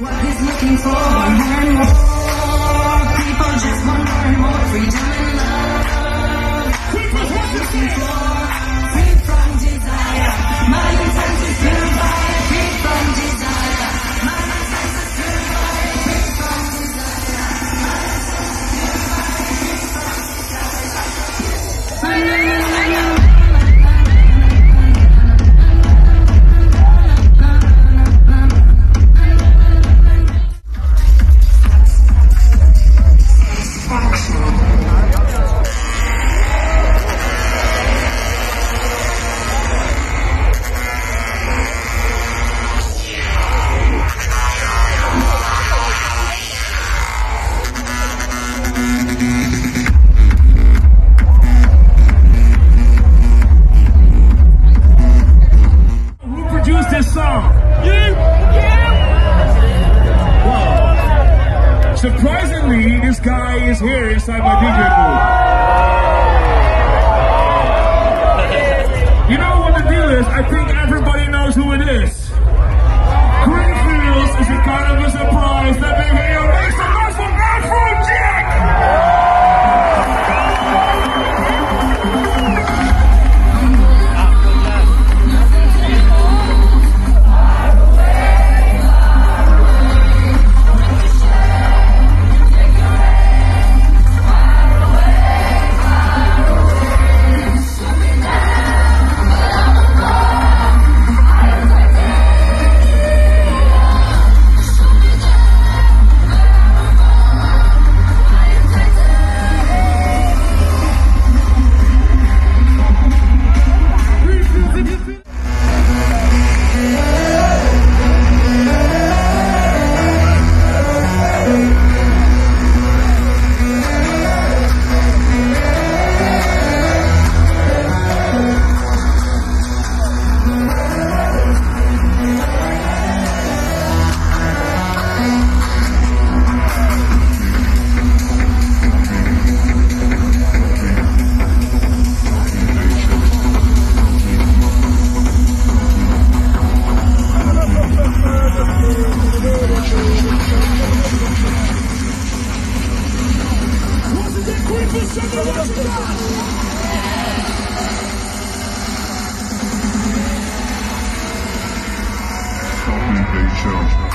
What song. You! Surprisingly, this guy is here inside my DJ booth. Nation.